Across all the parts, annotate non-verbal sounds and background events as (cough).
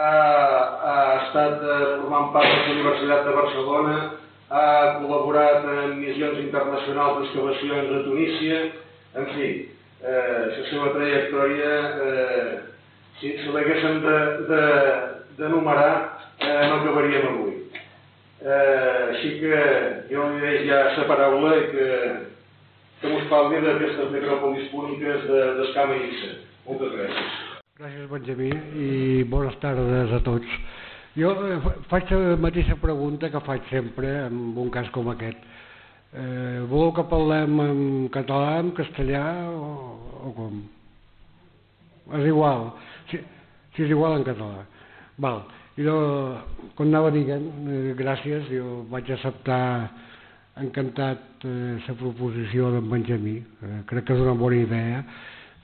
ha estat eh, formant part de la Universitat de Barcelona, ha col·laborat en missions internacionals d'excavacions a Tunísia, en fi, eh, la seva trajectòria, eh, si, si l'haguéssim d'enumerar, de, de, eh, no acabaríem avui. Eh, així que jo li deixo ja la paraula que, que mos parli d'aquestes necròpolis púniques d'Escama i Issa. Moltes gràcies. Gràcies, Benjamí, i bones tardes tots. Jo eh, faig la mateixa pregunta que faig sempre en un cas com aquest. Eh, voleu que parlem en català, en castellà o, o com? És igual. Si, si és igual en català. Val. Jo, com anava dient, eh, gràcies, jo vaig acceptar encantat eh, la proposició d'en Benjamí. Eh, crec que és una bona idea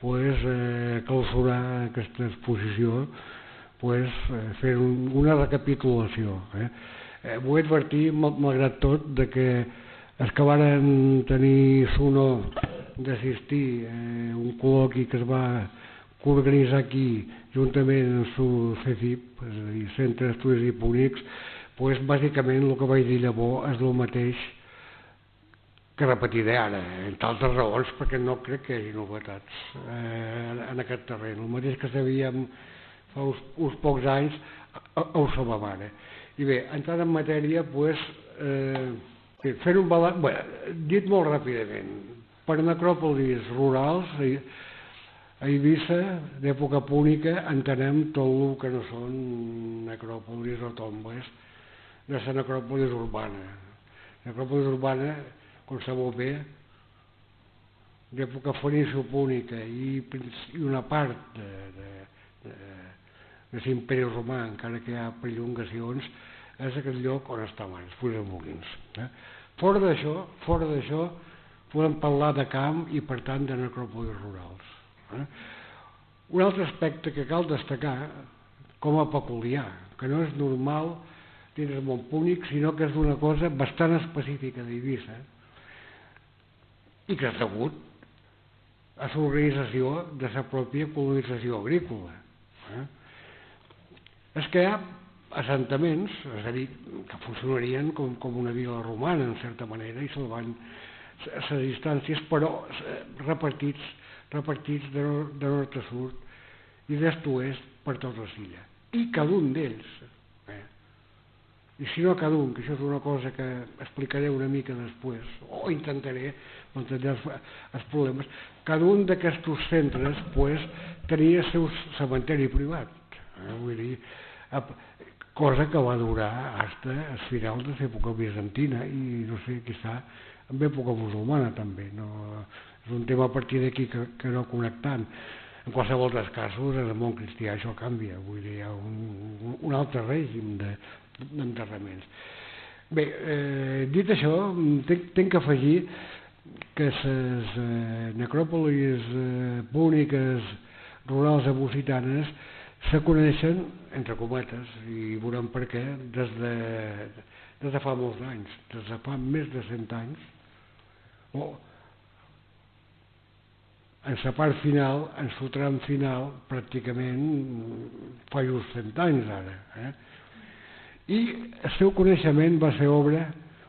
pues, eh, clausurar aquesta exposició pues, eh, fer un, una recapitulació. Eh? Eh, vull advertir, malgrat tot, de que els que varen tenir l'honor d'assistir eh, un col·loqui que es va organitzar aquí juntament amb el CECIP, és a dir, Centre d'Estudis Hipònics, pues, bàsicament el que vaig dir llavors és el mateix que repetiré ara, entre altres raons, perquè no crec que hi hagi novetats eh, en aquest terreny. El mateix que sabíem fa uns, uns pocs anys, ho sabem ara. I bé, entrant en matèria, pues, eh, fer un balanç, bé, dit molt ràpidament, per necròpolis rurals, a Eivissa, d'època púnica, entenem tot el que no són necròpolis o tombes de la necròpolis urbana. Necròpolis urbana, com sabeu bé, d'època fenicio-púnica i, i una part de, de, de, de l'imperi romà, encara que hi ha perllongacions, és aquest lloc on Puig de Molins. Eh? Fora d'això, fora d'això, podem parlar de camp i, per tant, de necròpolis rurals. Eh? Un altre aspecte que cal destacar com a peculiar, que no és normal dins el món púnic, sinó que és una cosa bastant específica d'Eivissa i que és degut a l'organització de la pròpia colonització agrícola. Eh? És que hi ha assentaments, és a dir, que funcionarien com, com una vila romana, en certa manera, i salvant les distàncies, però eh, repartits repartits de, de nord a sud i d'est a oest per tota l'illa. I cada un d'ells, eh? i si no cada un, que això és una cosa que explicaré una mica després, o intentaré entendre els, els problemes, cada un d'aquests centres pues, tenia el seu cementeri privat. Eh? Vull dir, cosa que va durar fins al final de l'època bizantina i no sé, quizà en època musulmana també. No, és un tema a partir d'aquí que, que no connectant. En qualsevol dels casos, en el món cristià això canvia, vull dir, hi ha un, un altre règim d'enterraments. De, Bé, eh, dit això, tinc, que afegir que les eh, necròpolis eh, púniques rurals abusitanes se coneixen, entre cometes, i veurem per què, des de, des de fa molts anys, des de fa més de 100 anys, o en la part final, en el tram final, pràcticament fa just 100 anys ara. Eh? I el seu coneixement va ser obra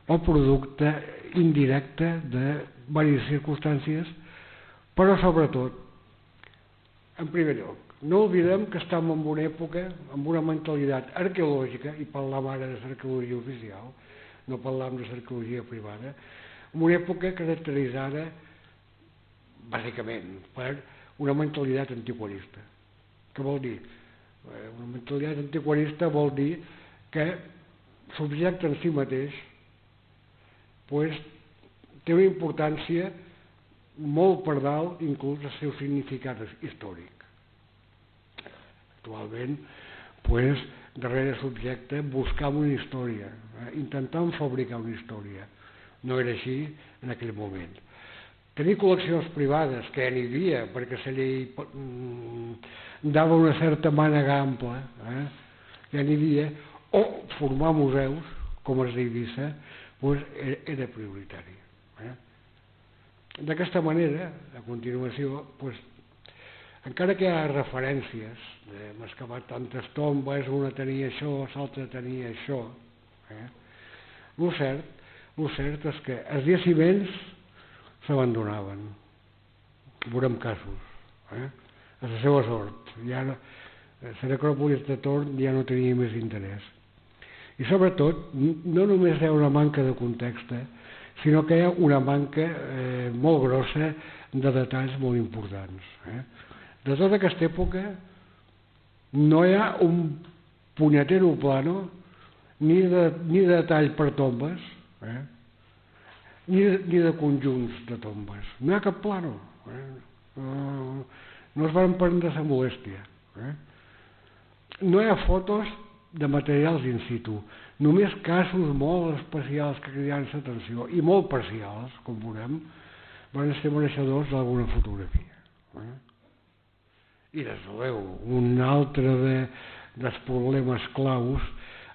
o producte indirecte de diverses circumstàncies, però sobretot, en primer lloc, no oblidem que estem en una època amb una mentalitat arqueològica, i parlam ara de l'arqueologia oficial, no parlam de l'arqueologia privada, en una època caracteritzada bàsicament per una mentalitat antiquarista. Què vol dir? Eh, una mentalitat antiquarista vol dir que l'objecte en si mateix pues, té una importància molt per dalt inclús el seu significat històric. Actualment, pues, darrere subjecte buscam una història, eh, intentant fabricar una història. No era així en aquell moment. Tenir col·leccions privades, que ja n'hi havia, perquè la llei mm, dava una certa mànega ampla, eh? ja n'hi havia, o formar museus, com els d'Eivissa, pues, era prioritari. Eh? D'aquesta manera, a continuació, pues, encara que hi ha referències, de, hem excavat tantes tombes, una tenia això, l'altra tenia això, eh? el cert, el cert és que els jaciments s'abandonaven, veurem casos, eh? a la seva sort, ja no, la necròpolis de Torn ja no tenia més interès. I sobretot, no només hi ha una manca de context, eh? sinó que hi ha una manca eh, molt grossa de detalls molt importants. Eh? De tota aquesta època no hi ha un punyetero plano ni de, ni de detall per tombes, eh? ni, de, ni de conjunts de tombes. No hi ha cap plano. Eh? No, no es van prendre la molèstia. Eh? No hi ha fotos de materials in situ. Només casos molt especials que criden l'atenció i molt parcials, com veurem, van ser mereixedors d'alguna fotografia. Eh? I luego, un altre de, dels problemes claus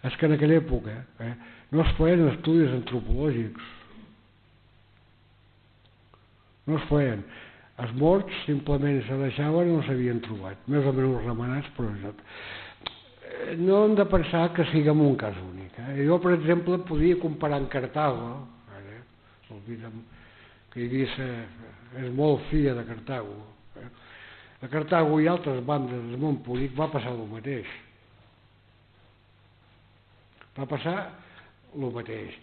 és que en aquella època eh, no es feien estudis antropològics. No es feien. Els morts simplement se deixaven o no s'havien trobat, més o menys remenats, però Eh, no hem de pensar que siguem un cas únic. Eh? Jo, per exemple, podia comparar en Cartago, eh? que Eivissa és molt fia de Cartago? A Cartago i altres bandes de Montpúlic va passar el mateix. Va passar el mateix.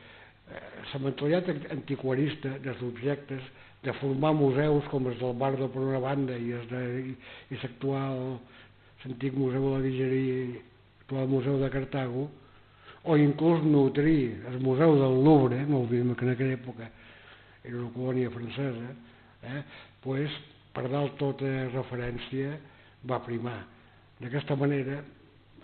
Eh, la mentalitat antiquarista dels objectes, de formar museus com els del Bardo per una banda i, els de, i, l'actual l'antic museu de la Vigeria al Museu de Cartago, o inclús nutrir el Museu del Louvre, no oblidem que en aquella època era una colònia francesa, eh, pues, per dalt tota referència va primar. D'aquesta manera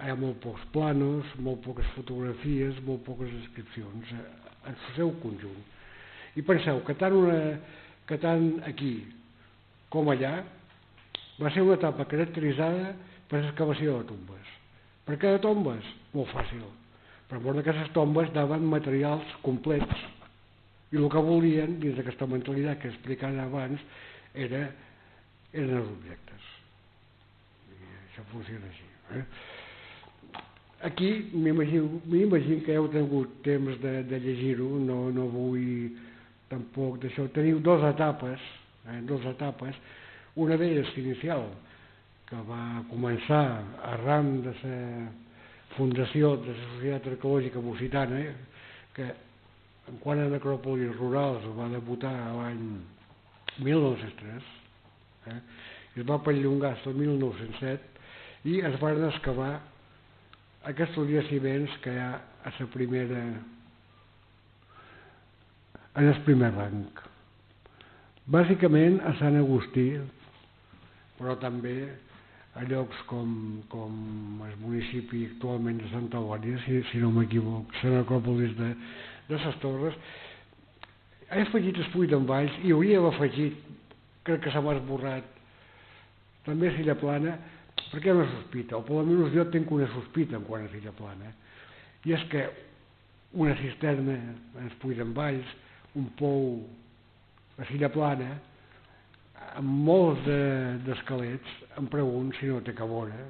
hi ha molt pocs planos, molt poques fotografies, molt poques descripcions, en el seu conjunt. I penseu que tant, una, que tant aquí com allà va ser una etapa caracteritzada per l'excavació de tombes per què de tombes? Molt fàcil. Per molt d'aquestes tombes daven materials complets i el que volien, dins d'aquesta mentalitat que explicava abans, era, eren els objectes. I això funciona així. Eh? Aquí m'imagino que heu tingut temps de, de llegir-ho, no, no vull tampoc d'això. Teniu dues etapes, eh, dues etapes, una d'elles inicial, que va començar arran de la fundació de la Societat Arqueològica Occitana, que en quant a necròpolis rurals va debutar l'any 1903, eh, i es va perllongar fins al 1907 i es van excavar aquests jaciments que hi ha a la primera en el primer rang. Bàsicament a Sant Agustí, però també a llocs com, com el municipi actualment de Santa Eulàlia, si, si no m'equivoc, la necròpolis de, de les Torres, he afegit el Puig d'en Valls i hauria afegit, crec que se m'ha esborrat, també a Silla Plana, perquè una sospita, o per almenys jo tinc una sospita en quant a Silla Plana, i és que una cisterna en el Puig d'en Valls, un pou a Silla Plana, amb molts d'esquelets de, em pregunto si no té veure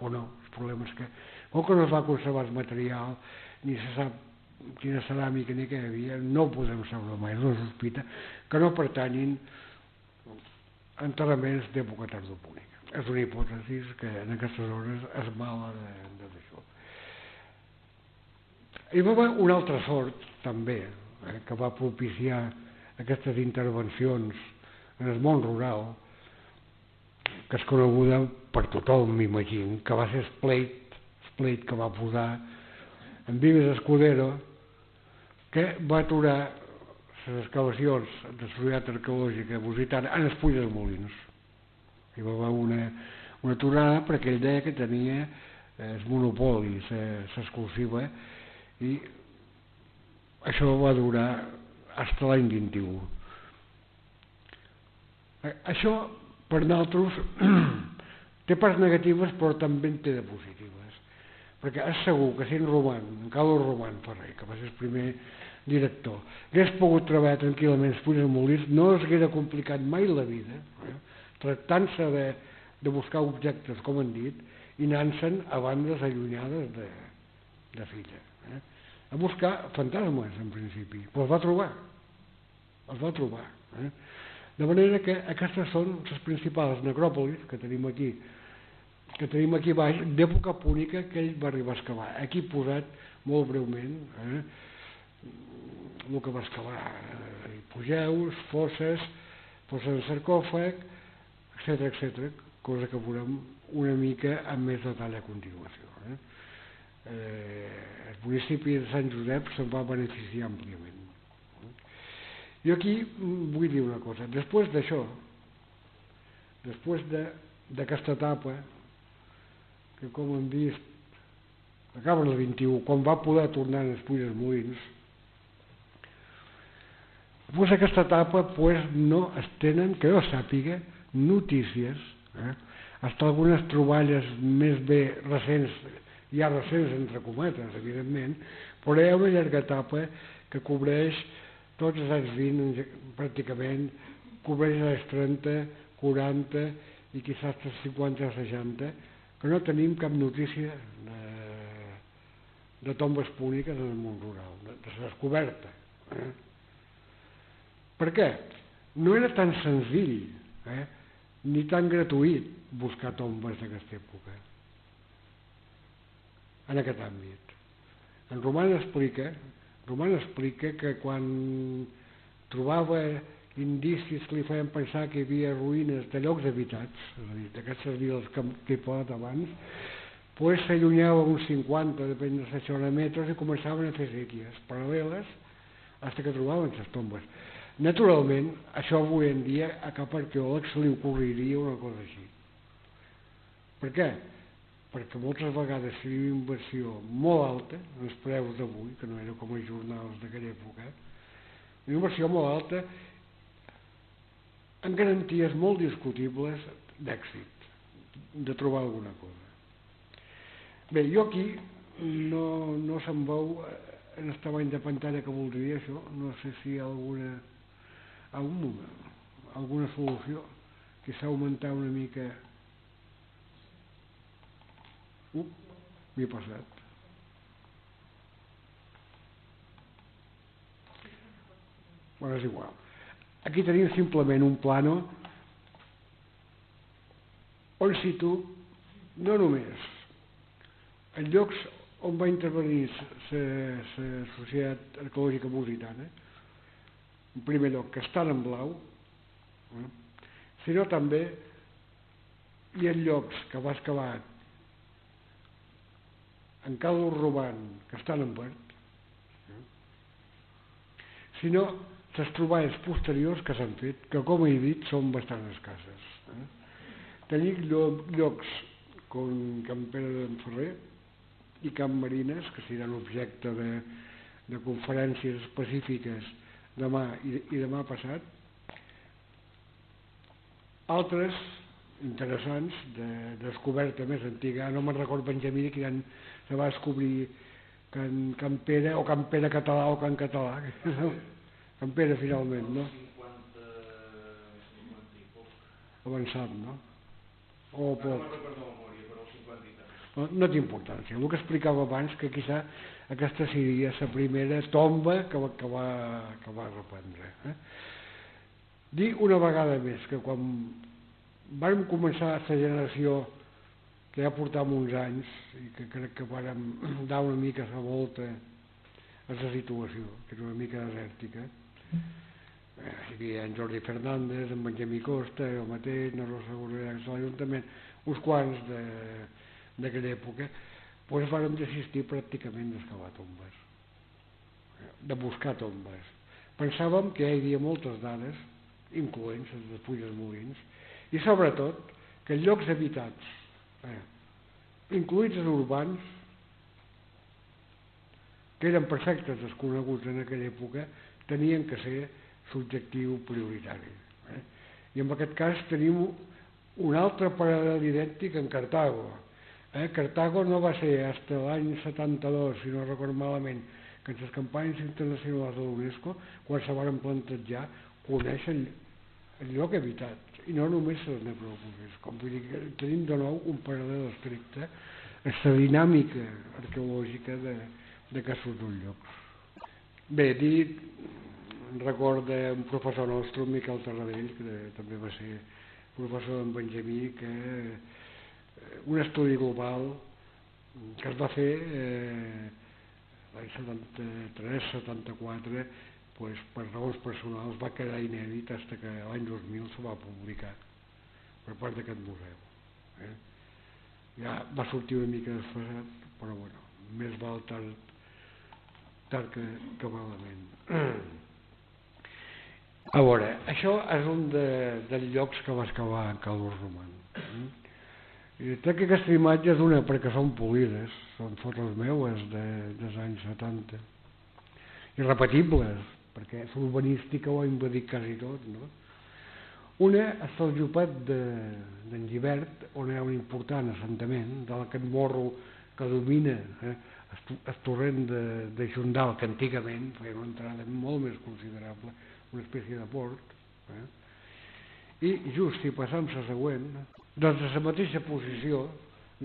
o no, el problema és que com que no es va conservar el material ni se sap quina ceràmica ni què hi havia no podem saber mai, és una sospita que no pertanyin enterraments d'època tardopúnica és una hipòtesi que en aquestes hores es mala de, de d'això. Hi va haver una altra sort també eh, que va propiciar aquestes intervencions en el món rural, que és coneguda per tothom, m'imagino, que va ser Splate, Splate que va posar en Vives Escudero, que va aturar les excavacions de la Societat Arqueològica Lusitana en els Puig dels Molins. Hi va haver una, una aturada perquè ell deia que tenia eh, el monopoli, l'exclusiva, i això va durar fins l'any 21 Eh, això, per nosaltres, (clears throat) té parts negatives però també en té de positives. Perquè és segur que sent Roman, Carlos Roman Ferrer, que va ser el primer director, hagués pogut treballar tranquil·lament Fulles Molins, no es hagués complicat mai la vida, eh? tractant-se de, de buscar objectes, com han dit, i anant-se'n a bandes allunyades de, de filla. Eh? A buscar fantasmes, en principi, però els va trobar. Els va trobar. Eh? De manera que aquestes són les principals necròpolis que tenim aquí, que tenim aquí baix, d'època púnica que ell va arribar a excavar. Aquí posat molt breument eh? El que va excavar. Eh? Pugeus, fosses, fosses de sarcòfag, etc etc, cosa que veurem una mica amb més detall a continuació. Eh? Eh, el municipi de Sant Josep se'n va beneficiar àmpliament. Jo aquí vull dir una cosa. Després d'això, després d'aquesta de, etapa, que com hem vist acaba el 21, quan va poder tornar als Puig Molins, pues aquesta etapa pues, no es tenen, que jo sàpiga, notícies, eh? hasta algunes troballes més bé recents, ja recents entre cometes, evidentment, però hi ha una llarga etapa que cobreix tots els anys 20 pràcticament, cobreix els anys 30, 40 i quizás els 50 o 60, que no tenim cap notícia de, de tombes públiques en el món rural, de, de descoberta. Eh? Per què? No era tan senzill eh? ni tan gratuït buscar tombes d'aquesta època en aquest àmbit. En Roman explica, Roman explica que quan trobava indicis que li feien pensar que hi havia ruïnes de llocs habitats, és a dir, d'aquestes viles que, he posat abans, pues s'allunyava uns 50, depèn de 60 metres, i començaven a fer sèquies paral·leles fins que trobaven les tombes. Naturalment, això avui en dia a cap arqueòleg se li ocorriria una cosa així. Per què? Perquè moltes vegades seria una inversió molt alta, els preus d'avui, que no era com els jornals d'aquella època, una inversió molt alta amb garanties molt discutibles d'èxit, de trobar alguna cosa. Bé, jo aquí no, no se'n veu en el treball de pantalla que voldria això, no sé si hi ha alguna alguna, solució que s'ha augmentat una mica. Uh, m'hi he passat. Bueno, és igual. Aquí tenim simplement un plano on situ no només en llocs on va intervenir la societat arqueològica musitana en primer lloc, que estan en blau, eh? sinó també hi ha llocs que va excavar en caldo robant que estan en verd, eh? sinó les troballes posteriors que s'han fet, que com he dit són bastant escasses. Eh? Tenim llocs com Can Pere d'en Ferrer i Camp Marines, que seran objecte de, de conferències específiques demà i, i demà passat altres interessants de, de descoberta més antiga no me'n recordo Benjamí que ja se va descobrir Can, Can Pere o Can Pere català o Can català no? Can Pere finalment no? avançat no? o poc no, té importància el que explicava abans que quizà aquesta seria la primera tomba que, que, va, que va reprendre. Eh? Dir una vegada més que quan vam començar aquesta generació que ja portàvem uns anys i que crec que vàrem (clears throat) dar una mica la volta a la situació, que era una mica desèrtica, eh, hi havia en Jordi Fernández, en Benjamí Costa, el mateix, na Rosa Borrell, l'Ajuntament, uns quants d'aquella època, doncs vàrem desistir pràcticament d'excavar tombes, de buscar tombes. Pensàvem que hi havia moltes dades, incloents les de fulles molins, i sobretot que en llocs habitats, eh, incluïts els urbans, que eren perfectes desconeguts en aquella època, tenien que ser subjectiu prioritari. Eh? I en aquest cas tenim un altre paral·lel idèntic en Cartago, Eh? Cartago no va ser fins l'any 72, si no recordo malament, que en les campanyes internacionals de l'UNESCO, quan se van plantejar, coneixen el lloc habitat, i no només les necròpolis, com vull dir tenim de nou un paral·lel estricte aquesta dinàmica arqueològica de, de casos d'un llocs. Bé, dit, recorda un professor nostre, Miquel Tarradell, que també va ser professor d'en Benjamí, que un estudi global que es va fer eh, l'any 73-74 pues, per raons personals va quedar inèdit fins que l'any 2000 se va publicar per part d'aquest museu. Eh? ja va sortir una mica desfasat, però bueno, més val tard, tard que, que malament. A veure, això és un de, dels llocs que va excavar en Calor Roman. Mm? I té que aquesta imatge és una perquè són polides, són fotos meues de, dels anys 70. Irrepetibles, perquè l'urbanística ho ha invadit quasi tot, no? Una és el jupet d'en de, Givert, on hi ha un important assentament d'aquest morro que domina eh, el torrent de, de Jundal, que antigament feia una entrada molt més considerable, una espècie de port. Eh? I just si passam la següent, doncs a la mateixa posició,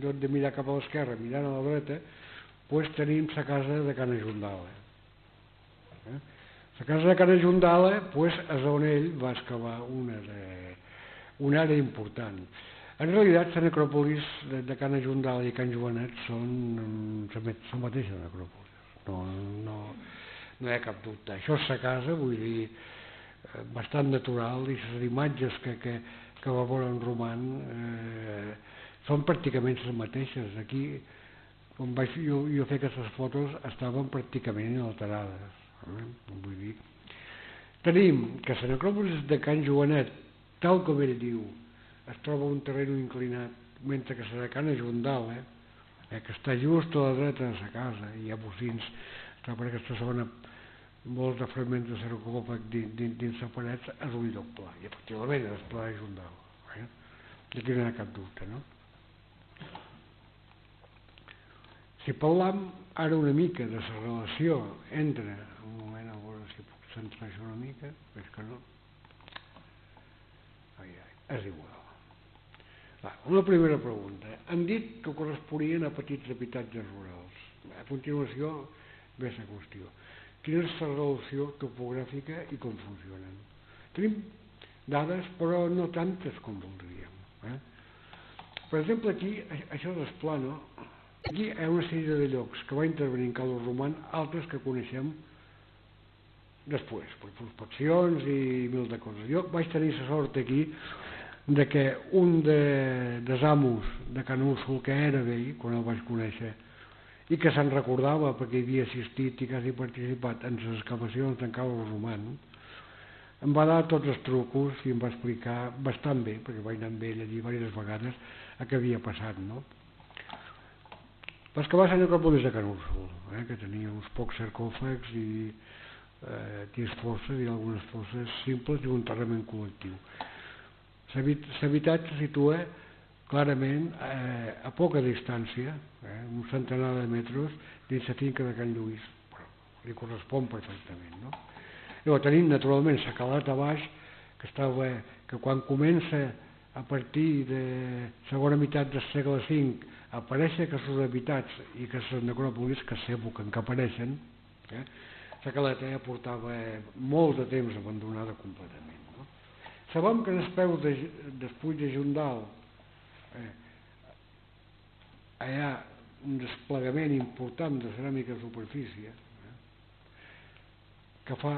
lloc de mirar cap a l'esquerra, mirant a la dreta, pues tenim la casa de Cana Jundal. Eh? La casa de Cara Jundala pues, és on ell va excavar una, de, una àrea important. En realitat, la necròpolis de, de Cana Jundala i Can Joanet són la mateixa necròpolis. No, no, no hi ha cap dubte. Això és la casa, vull dir, eh, bastant natural i les imatges que, que, que va en Roman eh, són pràcticament les mateixes. Aquí, quan vaig jo, jo fer aquestes fotos, estaven pràcticament inalterades Eh? Vull dir, tenim que la necròpolis de Can Joanet, tal com ell diu, es troba un terreny inclinat, mentre que la de Can Ajundal, eh, eh, que està just a la dreta de la casa, i hi ha bocins, per aquesta zona molts de fragments de sarcòfag dins, dins, dins la paret, és un pla, i efectivament és pla de Jundal. Eh? I aquí no hi ha cap dubte, no? Si parlam ara una mica de la relació entre centrar això una mica, és que no. Ai, ai, és igual. Va, una primera pregunta. Han dit que corresponien a petits habitatges rurals. A continuació, ve la qüestió. Quina és la relació topogràfica i com funcionen? Tenim dades, però no tantes com voldríem. Eh? Per exemple, aquí, això d'Esplano, aquí hi ha una sèrie de llocs que va intervenir en Carlos Roman, altres que coneixem després, per prospeccions i mil de coses. Jo vaig tenir la sort aquí de que un de, dels amos de Can Úrsul, que era vell, quan el vaig conèixer, i que se'n recordava perquè havia assistit i quasi participat en les excavacions d'en Carles Roman, em va dar tots els trucos i em va explicar bastant bé, perquè vaig anar amb ell allí diverses vegades, a què havia passat, no? Però que va ser necròpolis de Can Úrsul, eh, que tenia uns pocs sarcòfags i eh, dins forces i algunes forces simples i un enterrament col·lectiu. L'habitat se situa clarament eh, a poca distància, eh, un centenar de metres, dins la finca de Can Lluís, però li correspon perfectament. No? Llavors tenim naturalment la calata baix, que, estava, que quan comença a partir de segona meitat del segle V a aparèixer que els habitats i que les necròpolis que s'èpoquen que apareixen, eh, la caleta ja portava molt de temps abandonada completament. No? Sabem que en el peu de, de Jundal eh, hi ha un desplegament important de ceràmica de superfície eh, que fa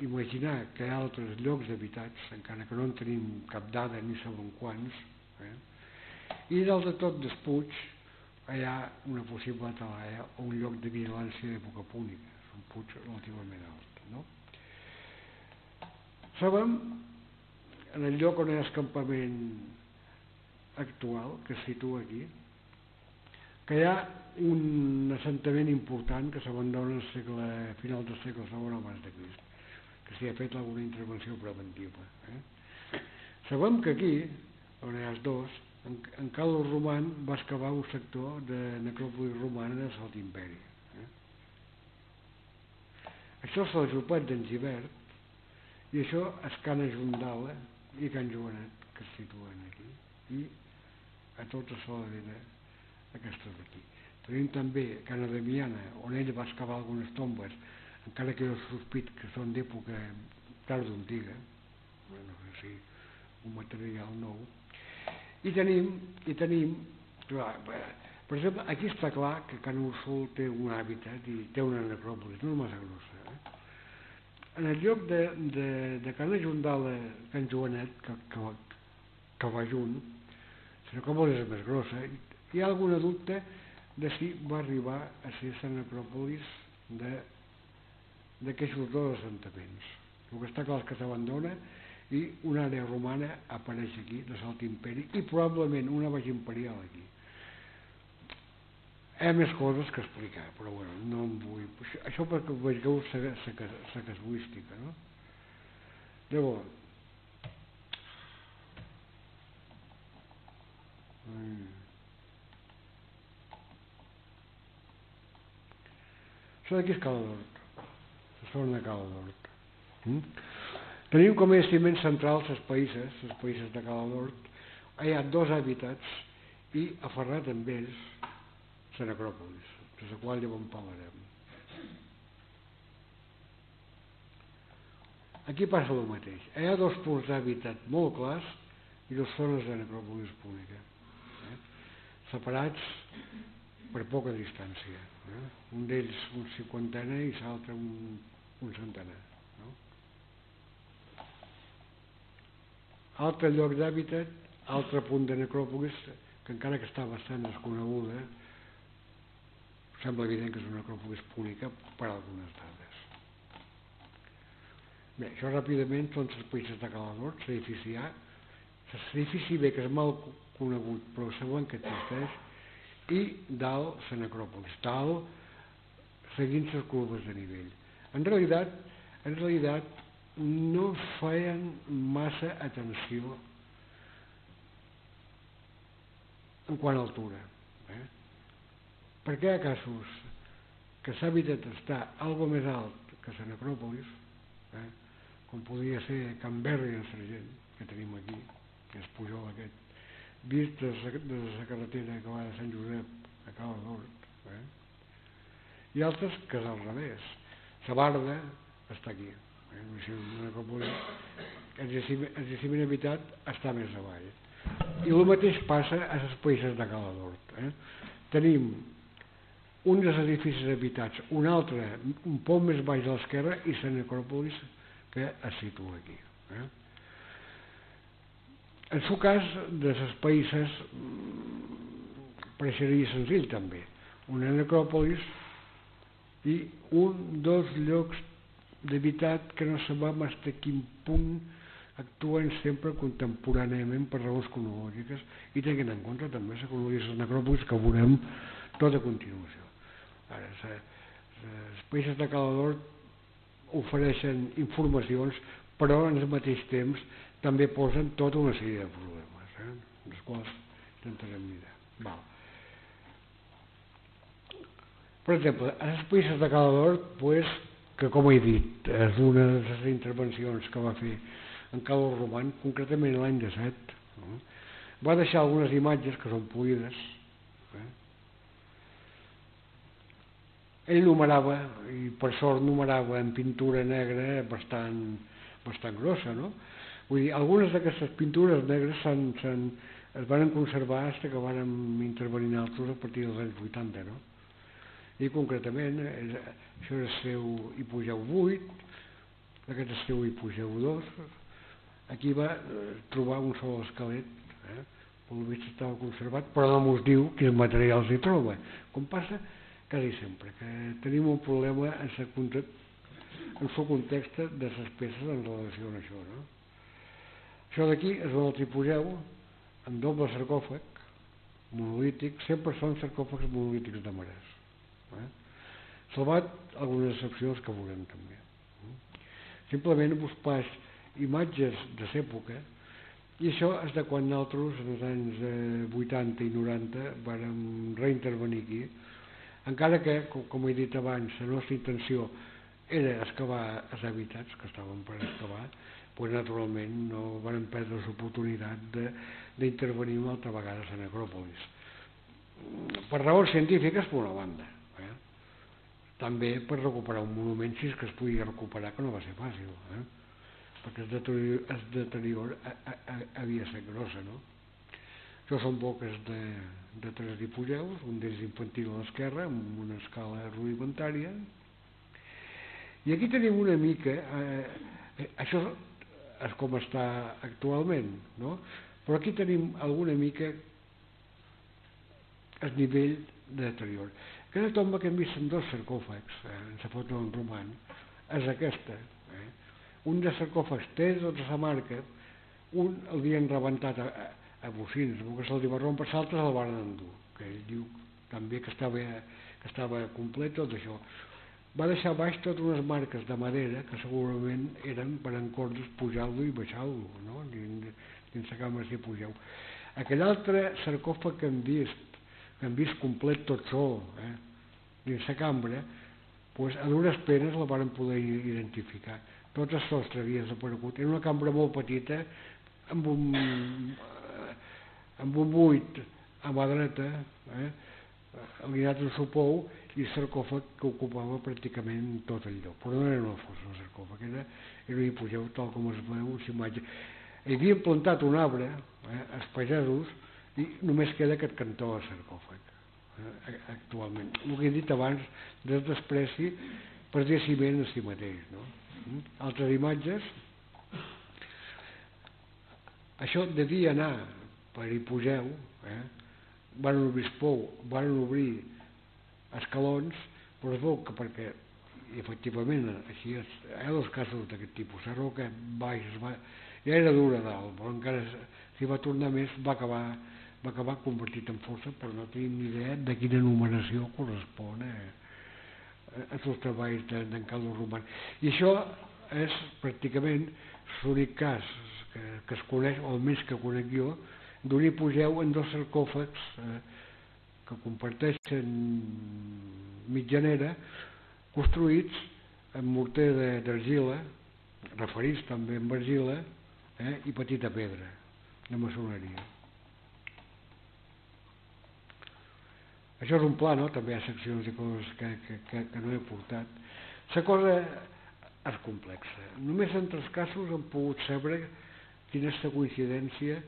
imaginar que hi ha altres llocs d'habitats, encara que no en tenim cap dada ni sabem quants, eh, i dalt de tot del Puig hi ha una possible talaia o un lloc de vigilància d'època púnica un puig relativament alt. No? Sabem, en el lloc on hi ha escampament actual, que es situa aquí, que hi ha un assentament important que s'abandona al segle, final del segle II abans de Crist, que s'hi ha fet alguna intervenció preventiva. Eh? Sabem que aquí, on hi ha els dos, en, en Carlos Roman va excavar un sector de necròpolis romana de Salt Imperi això és el jupet d'en Givert i això és Cana Jundala i Can Joanet, que es situen aquí, i a tota Saladera aquestes d'aquí. Tenim també Cana Damiana, on ell va excavar algunes tombes, encara que jo sospit que són d'època tarda antiga, no sé si un material nou. I tenim, i tenim clar, per exemple, aquí està clar que Can Úrsol té un hàbitat i té una necròpolis, no massa grossa. Eh? En el lloc de, de, de Can Ajuntala, Can Joanet, que, que, que va junt, la necròpolis és més grossa, hi ha alguna dubte de si va arribar a ser la necròpolis de d'aquests dos assentaments. El que està clar és que s'abandona i una àrea romana apareix aquí, de Salt Imperi, i probablement una base imperial aquí. Hi ha més coses que explicar, però bueno, no em vull... Això, això perquè vegeu la casuística, no? Llavors, això d'aquí és Cala d'Hort, la zona de Cala d'Hort. Mm? Tenim com a ciment central les païses, les païses de Cala d'Hort, hi ha dos hàbitats i aferrat amb ells la necròpolis, de la qual ja en parlarem. Aquí passa el mateix. Hi ha dos punts d'hàbitat molt clars i dues zones de necròpolis pública, eh? Separats per poca distància. Eh? Un d'ells un cinquantena i l'altre un, un centenar. No? Altre lloc d'hàbitat, altre punt de necròpolis, que encara que està bastant desconeguda, sembla evident que és una acròpolis pública per algunes dades. Bé, això ràpidament són els països de Calador, l'edifici A, l'edifici B, que és mal conegut, però saben que existeix, i dalt la necròpolis, dalt seguint les curves de nivell. En realitat, en realitat no feien massa atenció en quant a altura. Eh? Per què hi ha casos que l'hàbitat està algo més alt que la necròpolis, eh? com podria ser Can Berri en Sergent, que tenim aquí, que és Pujol aquest, vist de la carretera que va de Sant Josep a Cala d'Hort, eh? i altres que és al revés. La Barda està aquí, eh? una necròpolis, el jaciment habitat està més avall. I el mateix passa a les païses de Cala d'Hort. Eh? Tenim un dels edificis habitats, un altre un poc més baix a l'esquerra i la necròpolis que es situa aquí. Eh? El cas de les païses mm, pareixeria senzill també. Una necròpolis i un dels llocs d'habitat que no sabem fins a quin punt actuen sempre contemporàniament per raons cronològiques i tenint en compte també la cronologia de les necròpolis que veurem tot a continuació. Ara, els països de Calador ofereixen informacions, però en el mateix temps també posen tota una sèrie de problemes, eh? dels quals intentarem mirar. Val. Per exemple, en els països de Calador, pues, que com he dit, és una de les intervencions que va fer en Calor Roman, concretament l'any 17, no? va deixar algunes imatges que són polides, eh? ell numerava, i per sort numerava en pintura negra bastant, bastant grossa, no? Vull dir, algunes d'aquestes pintures negres s'han, es van conservar fins que van intervenir altres a partir dels anys 80, no? I concretament, això és seu Hipogeu 8, aquest és seu Hipogeu 2, aquí va eh, trobar un sol esquelet, eh? pel vist estava conservat, però no mos diu quins materials hi troba. Com passa quasi sempre, que tenim un problema en el context, en context de les peces en relació amb això. No? Això d'aquí és un tripogeu amb doble sarcòfag, monolític, sempre són sarcòfags monolítics de marès. Eh? Salvat algunes excepcions que veurem també. Simplement vos pas imatges de l'època i això és de quan nosaltres, en els anys 80 i 90, vàrem reintervenir aquí encara que, com he dit abans, la nostra intenció era excavar els habitats que estaven per excavar, pues, naturalment no van perdre l'oportunitat d'intervenir una altra vegada a la necròpolis. Per raons científiques, per una banda. Eh? També per recuperar un monument, si és que es podia recuperar, que no va ser fàcil. Eh? perquè el deterior, el deterior a, a, a, havia estat grossa, no? Això són boques de, de tres dipugeus, un d'ells infantil a l'esquerra, amb una escala rudimentària, i aquí tenim una mica, eh, eh, això com està actualment, no? però aquí tenim alguna mica el nivell de deterior. Aquesta tomba que hem vist en dos sarcòfags, eh, en la foto en roman, és aquesta. Eh? Un de sarcòfags té tota la marca, un el havien rebentat a, a, a bocins, que se'l va rompre, l'altre se'l van endur, que ell diu també que estava, que estava complet tot això. Va deixar baix totes unes marques de madera que segurament eren per encordes pujar-lo i baixar-lo, no? dins, la càmera pugeu. Aquell altre sarcòfag que hem vist, que hem vist complet tot sol, eh? dins la cambra, pues, a dures penes la van poder identificar. Tot el sostre havia desaparegut. Era una cambra molt petita, amb un, amb un buit a mà dreta, eh, alineat en sopou, i sarcòfag que ocupava pràcticament tot el lloc. Però no era una fossa el sarcòfag, era, era un hipogeu tal com es veu en imatge. Hi havien plantat un arbre, eh, els pagesos, i només queda aquest cantó de sarcòfag eh, actualment. El que he dit abans, des despreci dir ciment a si mateix. No? Mm? Altres imatges, això devia anar per Hipogeu, eh? van obrir pou, van obrir escalons, però es veu que perquè efectivament així és, hi ha dos casos d'aquest tipus la roca baix va, ja era dura dalt però encara si va tornar més va acabar, va acabar convertit en força però no tenim ni idea de quina numeració correspon eh, els treballs d'en de, Carlos Roman i això és pràcticament l'únic cas que, que es coneix o almenys que conec jo d'un hipogeu en dos sarcòfags eh, que comparteixen mitjanera construïts amb morter d'argila referits també amb argila eh, i petita pedra de maçoneria. Això és un pla no? també hi ha seccions i coses que, que, que, que no he portat. La cosa és complexa. Només entre els casos hem pogut saber quina és la coincidència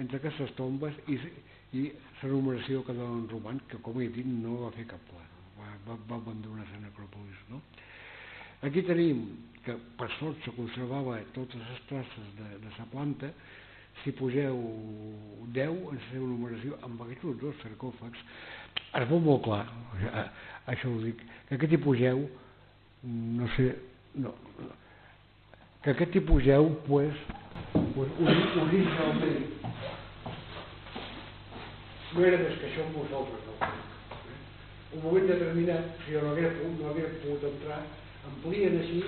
entre aquestes tombes i, i la numeració que donen roman, que com he dit no va fer cap pla, va, va, va abandonar la necròpolis. No? Aquí tenim que per sort se conservava totes les traces de, de la planta, si poseu 10 en la seva numeració amb aquests dos sarcòfags, es veu molt clar, això ho dic, que aquest hi poseu, no sé, no, que aquest hi poseu, pues, pues originalment no era més que això amb vosaltres no. Eh? un moment determinat si jo no hagués no hagués pogut entrar amplien així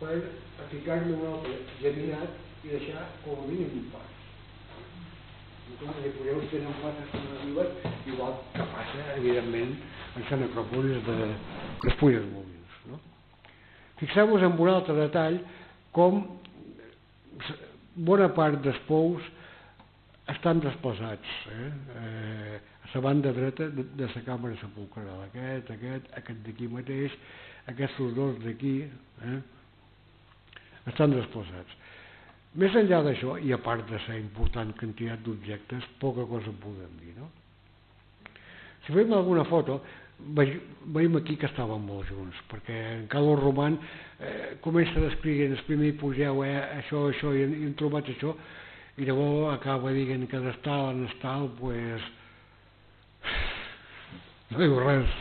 per ficar-me un altre geminat i deixar com a mínim un pas Entonces, si podeu tenen places alternatives igual que passa evidentment en la necròpolis de les fulles mòbils no? fixeu-vos en un altre detall com bona part dels pous estan desplaçats eh? Eh, a la banda dreta de, de la càmera sepulcral aquest, aquest, aquest d'aquí mateix aquests dos d'aquí eh? estan desplaçats més enllà d'això i a part de la important quantitat d'objectes poca cosa podem dir no? si veiem alguna foto veiem aquí que estaven molt junts perquè en Carlos Roman eh, comença a descriure en el primer pugeu eh, això, això i, i hem trobat això i llavors acaba dient que d'estal en estal pues, no diu res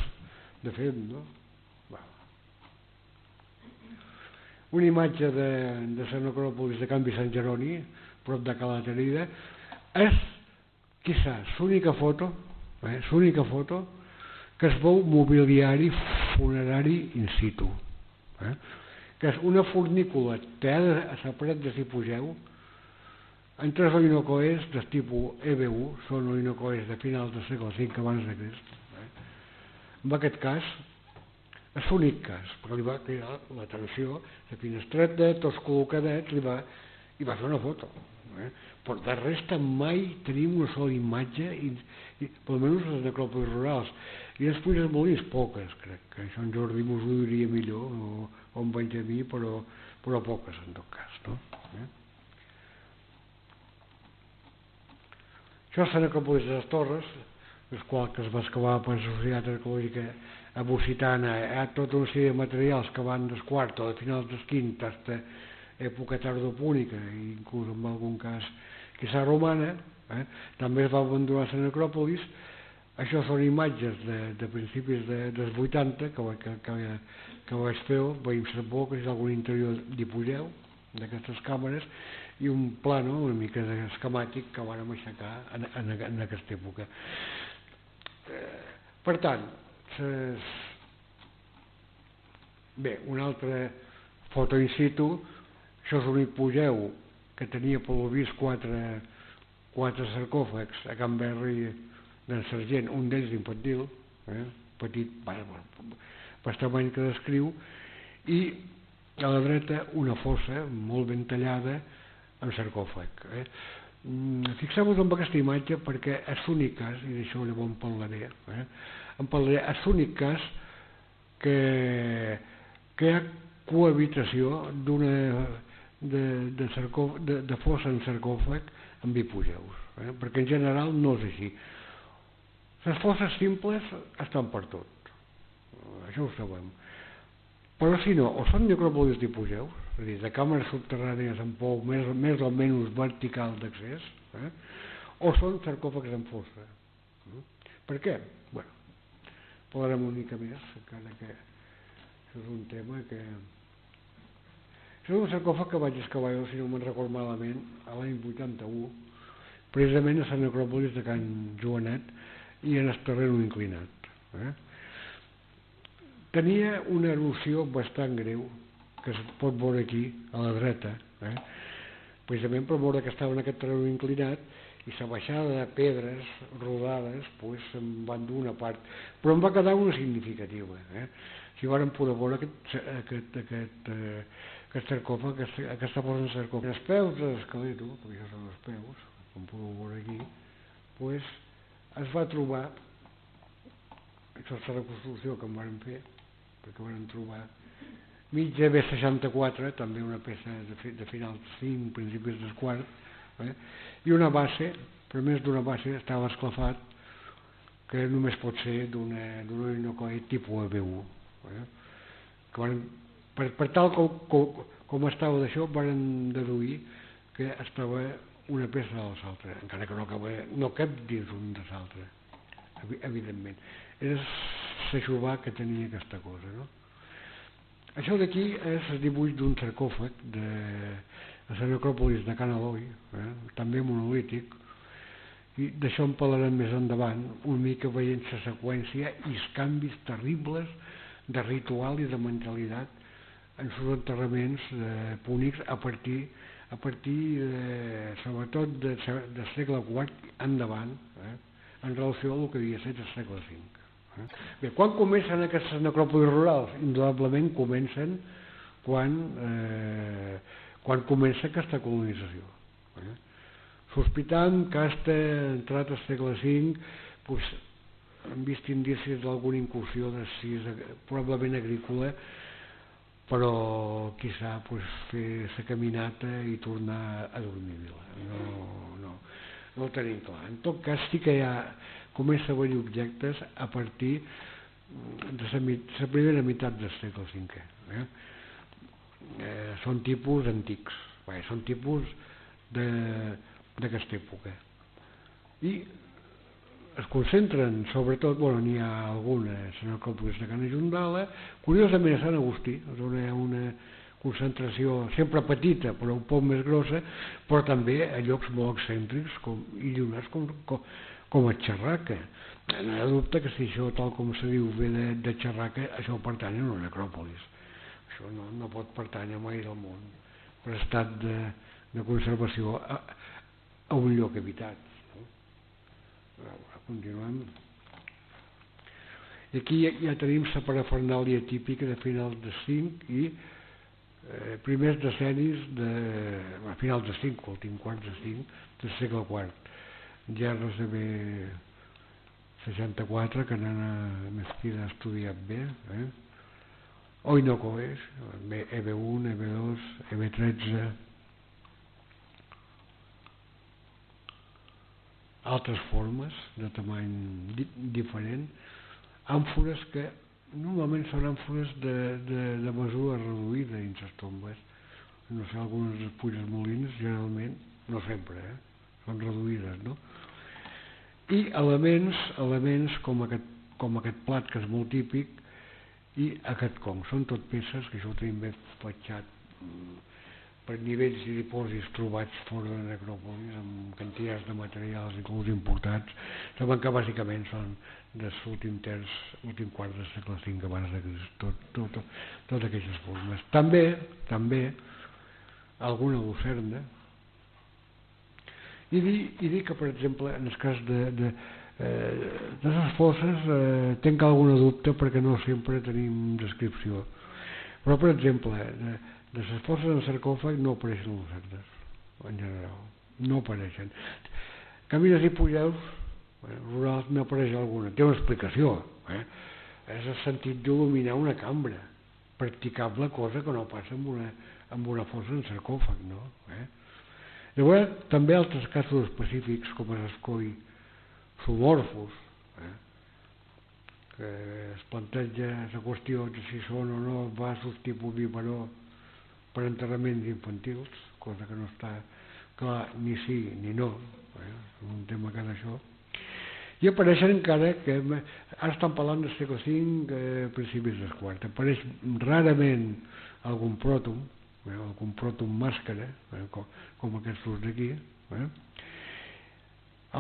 de fet no? Una imatge de, de Sant Acròpolis de Canvi Sant Jeroni prop de Calaterida és quizás l'única foto eh, l'única foto que es veu mobiliari funerari in situ eh? que és una fornícula tallada a la paret de si pugeu en tres orinocoes del tipus EBU, són orinocoes de final del segle V abans de Crist. Eh? En aquest cas, És l'únic cas, però li va cridar l'atenció, la finestreta, tots col·locadets, li va, i va fer una foto. Eh? Però de resta mai tenim una sola imatge, i, i, per almenys les necròpolis rurals. I després els molins, poques, crec, que això en Jordi m'ho diria millor, o, o en Benjamí, però, però poques en tot cas. No? Eh? Això és la necròpolis de les Torres, el qual que es va excavar per la Societat Arqueològica Abusitana, hi ha tota una sèrie de materials que van del quart o de finals del quint fins època tardopúnica, inclús en algun cas quizà romana, eh? també es va abandonar la necròpolis, això són imatges de, de principis de, dels 80 que, que, que, que vaig fer, veiem ser por que si algun interior d'hi poseu, d'aquestes càmeres, i un plano una mica esquemàtic que vàrem aixecar en, en, en aquesta època. Eh, per tant, ses... bé, una altra foto in situ, això és l'únic pugeu que tenia per vist quatre, quatre sarcòfags a Can Berri d'en Sergent, un d'ells infantil, eh? petit, bueno, per tamany que descriu, i a la dreta una fossa molt ben tallada amb sarcòfag. Eh? Mm, fixeu-vos en aquesta imatge perquè és l'únic cas, i d'això llavors en parlaré, eh? en parlaré, és l'únic cas que, que hi ha cohabitació d'una de, de, sarcòf, de, de fossa en sarcòfag amb hipogeus, eh? perquè en general no és així. Les fosses simples estan per tot, això ho sabem. Però si no, o són necròpolis d'hipogeus, és dir, de càmeres subterrànies amb pou més, més o menys vertical d'accés, eh? o són sarcòfags en fossa. Eh? Per què? bueno, parlarem una mica més, encara que és un tema que... És un sarcòfag que vaig excavar jo, si no me'n record malament, a l'any 81, precisament a Sant Necròpolis de Can Joanet i en el terreno inclinat. Eh? Tenia una erosió bastant greu, que es pot veure aquí, a la dreta, eh? precisament per veure que estava en aquest terreny inclinat i la baixada de pedres rodades pues, se'n van d'una part però em va quedar una significativa eh? si varen poder veure aquest, aquest, aquest, eh, aquest sarcòfag aquest, aquesta posa en sarcòfag els peus de l'esqueleto perquè això són els peus com podeu veure aquí pues, es va trobar això és la reconstrucció que em van fer perquè van trobar mitja B64, també una peça de, de final 5, principis del quart, eh? i una base, per més d'una base estava esclafat, que només pot ser d'una inocoid tipus EB1. Eh? Que van, per, per tal com, com, com estava d'això, van deduir que estava una peça de l'altra, encara que no, acaba, no cap dins un de l'altre, evidentment. Era l'aixovar que tenia aquesta cosa, no? Això d'aquí és el dibuix d'un sarcòfag de la necròpolis de Can eh? també monolític, i d'això en parlarem més endavant, una mica veient la seqüència i els canvis terribles de ritual i de mentalitat en els enterraments eh, púnics a partir, a partir de, sobretot de, del segle IV endavant, eh, en relació a el que havia estat el segle V. Bé, quan comencen aquestes necròpolis rurals? Indudablement comencen quan, eh, quan comença aquesta colonització. Eh? Sospitant que hasta entrat al segle V pues, hem vist indicis d'alguna incursió de sis, probablement agrícola, però quizà pues, fer la caminata i tornar a dormir vila. No, no, no ho tenim clar. En tot cas sí que hi ha comença a haver objectes a partir de la, la primera meitat del segle V. Eh? Eh, són tipus antics, bé, són tipus d'aquesta època. I es concentren sobretot, bueno, n'hi ha algunes en el complex de Cana Jundala, curiosament a Sant Agustí, on hi ha una concentració sempre petita però un poc més grossa, però també a llocs molt excèntrics com, i llunars com, com, com a xerraca. No hi ha dubte que si això, tal com se diu, ve de, de xerraca, això pertany a una necròpolis. Això no, no pot pertànyer mai del món per estat de, de conservació a, a un lloc habitat. No? Ara, continuem. I aquí ja, ja tenim la parafernàlia típica de finals de 5 i eh, primers decennis de... a finals de 5, últim quart de 5 del segle IV. Gerres de B 64 que nana mesquida ha estudiat bé, eh? Oinoco és, EB1, EB2, EB13, altres formes de tamany di diferent, àmfores que normalment són àmfores de, de, de mesura reduïda dins les tombes. No sé, algunes fulles molins, generalment, no sempre, eh? Són reduïdes, no? I elements, elements com aquest, com aquest plat que és molt típic i aquest com. Són tot peces que això ho tenim ben fatxat mm, per nivells i dipòsits trobats fora de necròpolis amb quantitats de materials inclús importats saben que bàsicament són de l'últim terç, últim quart del segle V abans de Crist, tot, tot, tot, totes aquestes formes. També, també, alguna lucerna, i dir, i dir que, per exemple, en el cas de, de, eh, de les fosses eh, tenc alguna dubte perquè no sempre tenim descripció. Però, per exemple, eh, de les fosses en sarcòfag no apareixen lucernes, en general, no apareixen. Camines i bueno, rurals n'apareix alguna, té una explicació, eh? és el sentit d'il·luminar una cambra, practicable cosa que no passa amb una, amb una fossa en sarcòfag, no? Eh? Llavors, també altres casos específics, com els escoi somorfos, eh? que es planteja la qüestió de si són o no vasos tipus biberó per enterraments infantils, cosa que no està clar ni sí ni no, eh? un tema que d'això, i apareixen encara que ara estan parlant del segle V eh, principis del IV apareix rarament algun pròtom eh, algun pròtom màscara eh, com, com aquests d'aquí eh?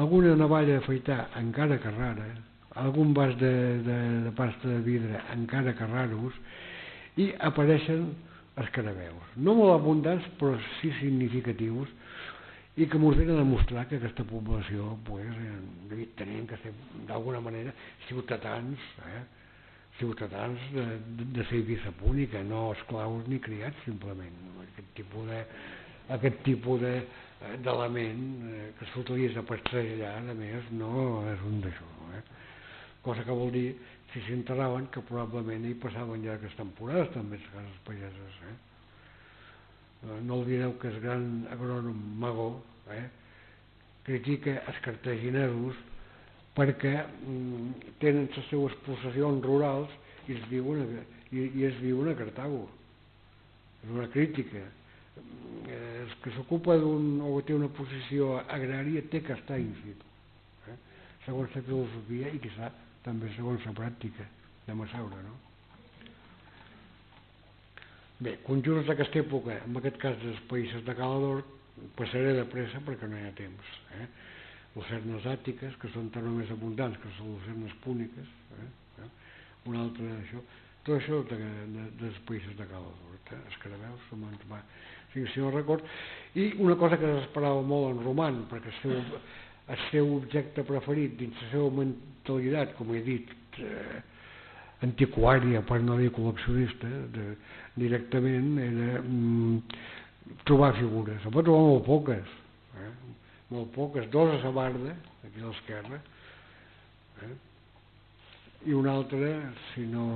alguna navalla d'afaitar encara que rara algun vas de, de, de pasta de vidre encara que raros i apareixen escarabeus. No molt abundants, però sí significatius, i que ens venen a mostrar que aquesta població pues, eh, tenien que ser d'alguna manera ciutadans, eh? Ciutadans de, de, de servissa pública, no esclaus ni criats simplement. Aquest tipus de, aquest tipus de, d'element eh, que s'utilitza per treballar, a més, no és un d'això. Eh? Cosa que vol dir si s'enteraven que probablement hi passaven aquestes temporades també les cases pageses eh? eh? no direu que és gran agrònom Magó eh? critica els cartaginesos perquè mm, tenen les seues possessions rurals i es viuen a, i, i es viuen a Cartago és una crítica eh, el que s'ocupa d'un o té una posició agrària té que estar in situ eh? segons la filosofia i quizà també segons la pràctica de Massaure, no? Bé, conjunts d'aquesta època, en aquest cas dels països de Calador, passaré de pressa perquè no hi ha temps. Eh? Lucernes àtiques, que són tan només abundants que són lucernes púniques, eh? eh? un altre d'això, tot això de, de, dels països de Calador, eh? escarabeus, som va, si, si no record, i una cosa que s'esperava molt en roman, perquè el seu, el seu objecte preferit dins la seva mentalitat, com he dit, eh, antiquària, per no dir col·leccionista, de, directament era mm, trobar figures. Se pot trobar molt poques? Molt poques, dos a la barda, aquí a l'esquerra, eh? i una altra, si no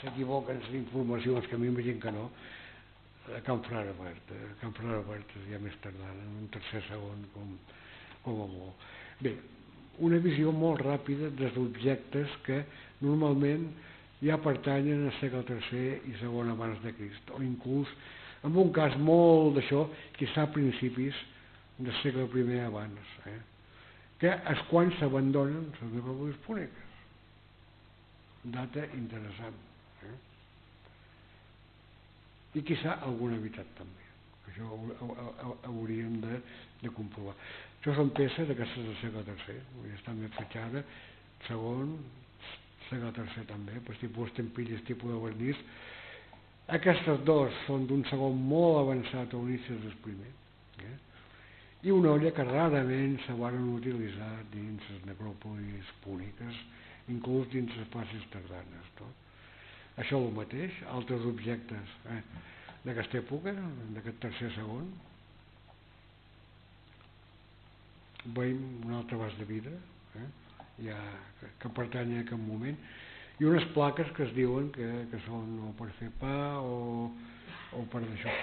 s'equivoquen les informacions, que a mi m'imagino que no, a Can Frare Berta, a Can Frare Berta ja més tardant, en un tercer segon com, com a molt. Bé, una visió molt ràpida dels objectes que normalment ja pertanyen al segle III i segon abans de Crist, o inclús, en un cas molt d'això, quizà a principis del segle I abans, eh? que és quan s'abandonen les necròpolis púniques. Data interessant. Eh? I quizà alguna habitat també. Això hauríem de, de comprovar. Això són peces d'aquestes del segle III, dir, estan ben fetxades, segon, segle III també, per tipus estampilles, tipus de vernís. Aquestes dos són d'un segon molt avançat a inicis del primer. Eh? i una olla que rarament se van utilitzar dins les necròpolis púniques, inclús dins les places tardanes. No? Això el mateix, altres objectes eh, d'aquesta època, d'aquest tercer segon, veiem un altre vas de vida, eh, ja, que pertany a aquest moment, i unes plaques que es diuen que, que són o per fer pa o, o per això.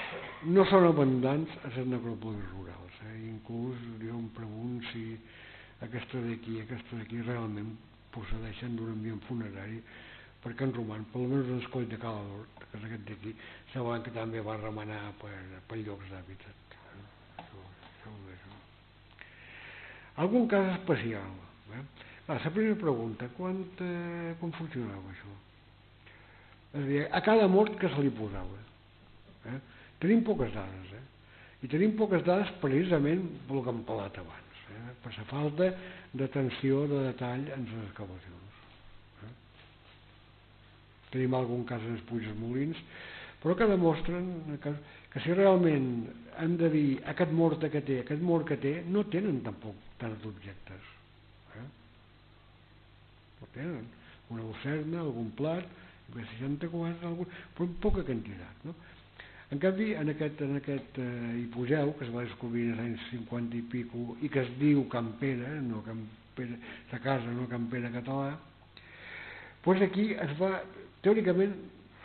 No són abundants a les necròpolis rurals. Eh? Inclús jo em pregunto si aquesta d'aquí aquesta d'aquí realment procedeixen d'un ambient funerari perquè en roman, per almenys en escoll de Calador, que és aquest d'aquí, saben que també va remenar per, per llocs d'hàbitat. Això. Algun cas especial. Eh? Ah, la primera pregunta, quan, eh, com funcionava això? És a dir, a cada mort que se li posava. Eh? Tenim poques dades, eh? i tenim poques dades precisament pel que hem parlat abans, eh? per la falta d'atenció, de detall en les excavacions. Eh? Tenim algun cas en els Puig Molins, però que demostren que, que si realment hem de dir aquest mort que té, aquest mort que té, no tenen tampoc tants objectes tenen, una lucerna, algun plat, 64, algun, però en poca quantitat. No? En canvi, en aquest, en aquest eh, hipogeu, que es va descobrir als anys 50 i pico, i que es diu Campera, no Campera, la casa no Campera català, doncs aquí es va, teòricament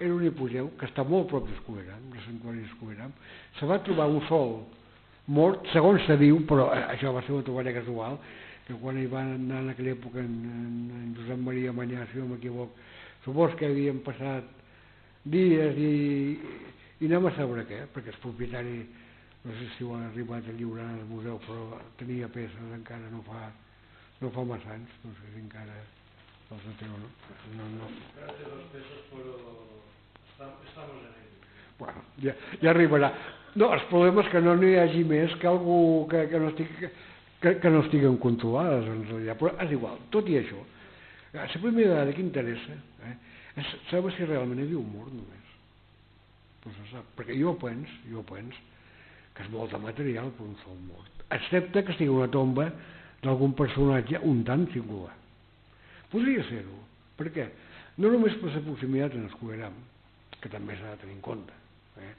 era un hipogeu que està molt prop d'Escoberam, de santuari d'Escoberam, se va trobar un sol mort, segons se diu, però eh, això va ser una troballa casual, que quan hi van anar en aquella època en, en, en Josep Maria Manyà, si no m'equivoc, supos que havien passat dies i, i anem a saber què, perquè el propietari, no sé si ho ha arribat a lliurar al museu, però tenia peces encara no fa, no fa massa anys, no sé si encara els té o no. no, no. Peces, però estamos en. Bueno, ja, ja arribarà. No, el problema és que no n'hi hagi més que algú que, que no estigui que, que no estiguen controlades en realitat, però és igual, tot i això la primera dada que interessa eh, és saber si realment hi havia un mort només se sap, perquè jo penso, jo penso que és molt de material per un sol mort excepte que sigui una tomba d'algun personatge un tant singular podria ser-ho, per què? no només per la proximitat en el que també s'ha de tenir en compte eh?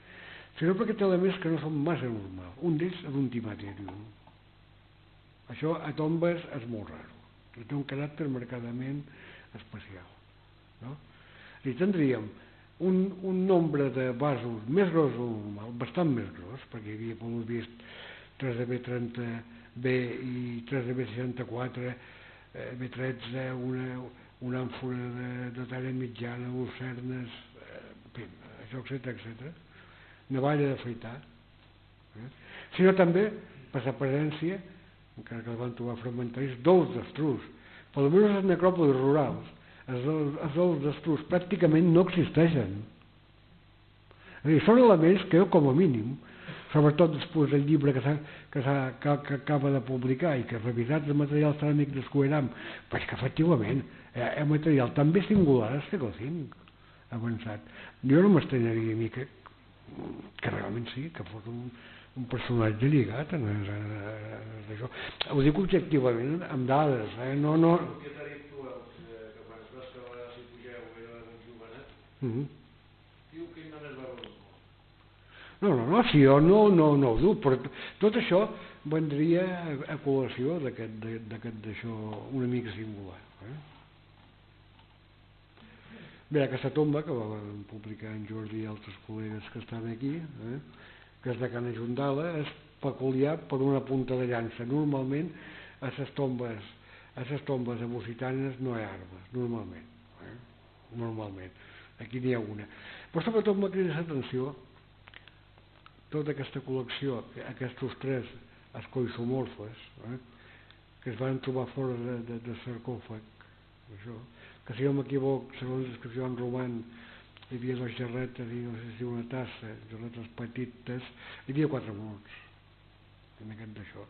sinó perquè té elements que no són massa normals un d'ells és un timaterium això a tombes és molt raro, i té un caràcter marcadament especial. No? I tindríem un, un nombre de vasos més gros del normal, bastant més gros, perquè hi havia, com heu vist, 3 de B30B i 3 de B64, eh, B13, una, una àmfora de, de talla mitjana, lucernes, eh, això, etc etc. Navalla d'afaitar. Eh? Sinó també, per la presència, encara que el van trobar fragmentaris, d'ous d'estrus. Per almenys les necròpolis rurals, els ous d'estrus pràcticament no existeixen. És dir, són elements que jo, com a mínim, sobretot després del llibre que, que, que, que acaba de publicar i que ha revisat el material ceràmic d'Escoeram, però que efectivament eh, és material també singular al segle V avançat. Jo no m'estranyaria a mi que, que realment sí, que fos un, un personatge lligat a, a, a això. Ho dic objectivament amb dades, eh? no, no... El propietari actual, que quan es va diu no, no, no, si jo no, no, no ho dic, però tot això vendria a, a col·lació d'aquest d'això una mica singular. Eh? Bé, aquesta tomba que va publicar en Jordi i altres col·legues que estan aquí, eh? Que és de Cana Jundala, és peculiar per una punta de llança. Normalment a les tombes, a les tombes abocitanes no hi ha armes, normalment. Eh? Normalment. Aquí n'hi ha una. Però sobretot m'ha cridat l'atenció tota aquesta col·lecció, aquests tres escoisomorfes, eh? que es van trobar fora de, de, de sarcòfag, això, que si no m'equivoc, segons la descripció en roman, hi havia dues gerretes i no sé si una tassa, gerretes petites, hi havia quatre morts en aquest d'això.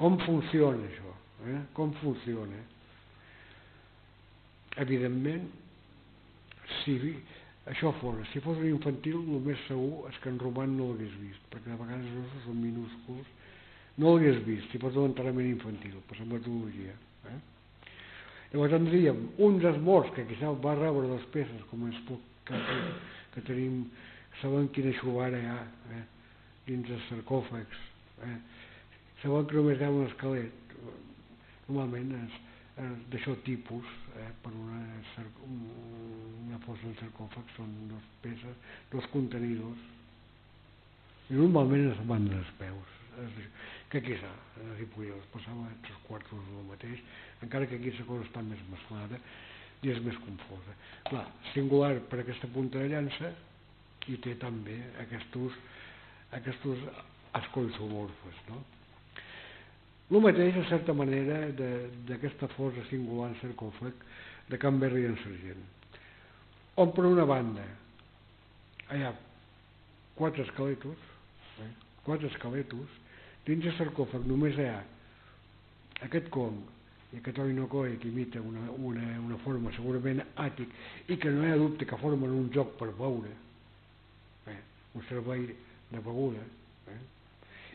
Com funciona això? Eh? Com funciona? Evidentment, si això fos, si fos un infantil, el més segur és que en Roman no l'hagués vist, perquè de vegades els ossos són minúsculs, no l'hagués vist, si fos un enterrament infantil, per la metodologia. Eh? Llavors tindríem uns esmorts que quizà va rebre les peces, com ens puc, que, que, tenim, saben quina xubara hi ha eh? dins els sarcòfags. Eh? Saben que només hi ha un esquelet, normalment és, és d'això tipus, eh? per una, una fossa en sarcòfag són dos peces, dos contenidors, i normalment es van dels peus. Que aquí a Ripollès passava tres quarts del mateix, encara que aquí la cosa està més mesclada i és més confosa. Clar, singular per aquesta punta de llança i té també aquests, aquests escolsomorfes, no? El mateix, a certa manera, d'aquesta força singular sarcòfag de Can Berri en Sergent, on per una banda hi ha quatre esqueletos, eh? quatre esqueletos, dins el sarcòfag només hi ha aquest com i aquest oinocoe que imita una, una, una forma segurament àtic i que no hi ha dubte que formen un joc per veure, eh? un servei de beguda, eh?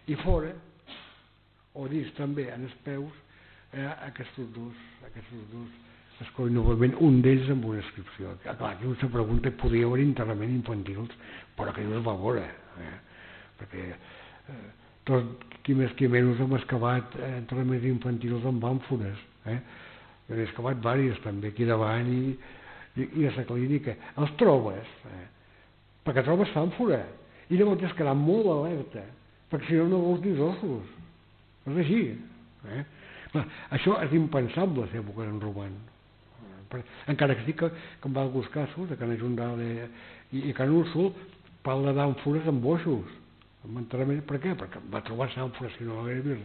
i fora, o dins també en els peus, ha aquests dos, aquests dos escoll novament un d'ells amb una inscripció. Clar, aquí una pregunta podia haver enterrament infantils, però que no es va veure, eh? perquè eh, tot, qui més qui menys hem excavat eh, entrenaments infantils amb àmfores. Eh? Hem excavat diversos també aquí davant i, i, i a la clínica. Els trobes, eh? perquè trobes àmfora. I llavors has quedat molt alerta, perquè si no no vols dir ossos. És així. Eh? Clar, això és impensable a l'època d'en Roman encara que sí que, que en alguns casos de Can Ajundal i, i Can Úrsul parla d'àmfores amb boixos amb enterrament, per què? perquè va trobar àmfores si no va haver res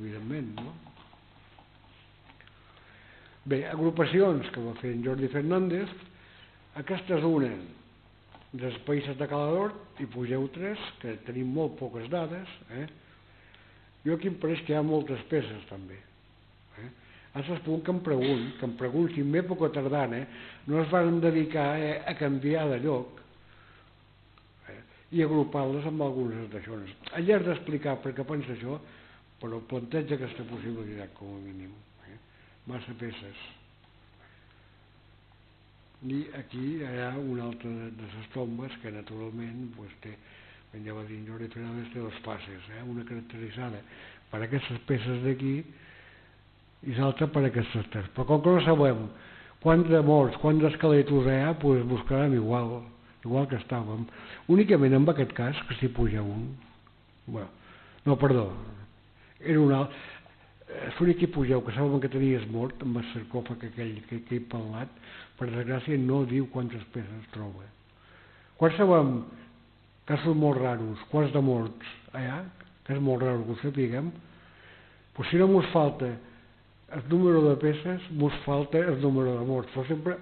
evidentment no? bé, agrupacions que va fer en Jordi Fernández aquestes unen dels països de Calador i pugeu tres, que tenim molt poques dades eh? jo aquí em pareix que hi ha moltes peces també Ara punt que em pregunt, que em pregunt si en època tardana no es van dedicar eh, a canviar de lloc eh, i agrupar-les amb algunes d'això. Allà has d'explicar per què pensa això, però planteja aquesta possibilitat com a mínim. Eh? Massa peces. I aquí hi ha una altra de les tombes que naturalment pues, té, com ja va dir Jordi Fernández, té dos fases, eh? una caracteritzada per aquestes peces d'aquí i l'altra per aquestes tres. Però com que no sabem quants de morts, quants esqueletos hi ha, doncs buscarem igual, igual que estàvem. Únicament en aquest cas, que s'hi puja un. Bueno, no, perdó, era un altre. L'únic que pugeu, que saben que tenies mort amb el sarcòfag aquell que, que he parlat, per desgràcia no diu quantes peces troba. Quan sabem casos molt raros, quants de morts allà, que és molt raro que ho sapiguem, doncs si no ens falta el número de peces mos falta el número de morts, però sempre